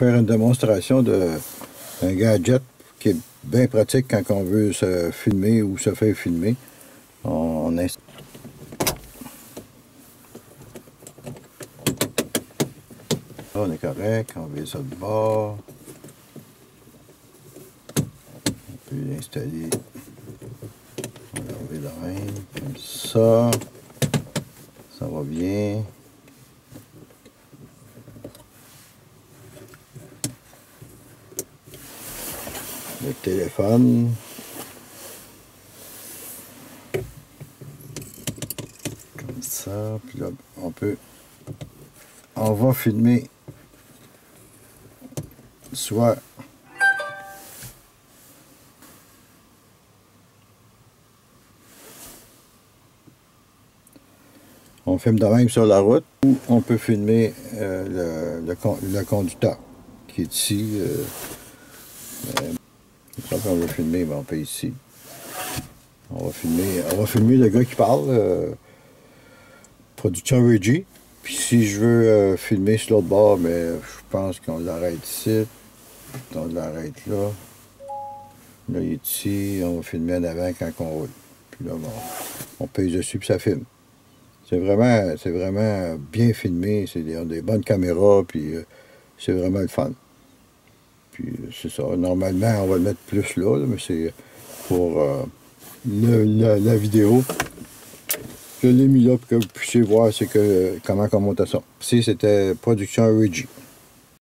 Faire une démonstration d'un gadget qui est bien pratique quand on veut se filmer ou se faire filmer. On, est correct, on met ça de bord. On peut l'installer. On va enlever la reine, comme ça. Ça va bien. Le téléphone. Comme ça. Puis là, on peut... On va filmer soit on filme de même sur la route ou on peut filmer euh, le, le, conducteur qui est ici. Euh, qu'on veut filmer, on peut ici. On va filmer, on va filmer le gars qui parle, euh, production Reggie. Puis si je veux filmer sur l'autre bord, mais je pense qu'on l'arrête ici. On l'arrête là. Là, il est ici. On va filmer en avant quand on roule. Puis là, bon, on pèse dessus puis ça filme. C'est vraiment, c'est vraiment bien filmé. C'est des, des, bonnes caméras. Puis euh, c'est vraiment le fun. Euh, c'est ça. Normalement, on va le mettre plus là, mais c'est pour euh, la, vidéo. Je l'ai mis là pour que vous puissiez voir que, comment on monte ça. C'était production Reggie.